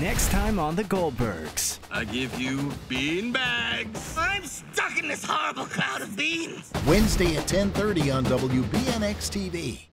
Next time on The Goldbergs. I give you bean bags. I'm stuck in this horrible cloud of beans. Wednesday at 10:30 on WBNX TV.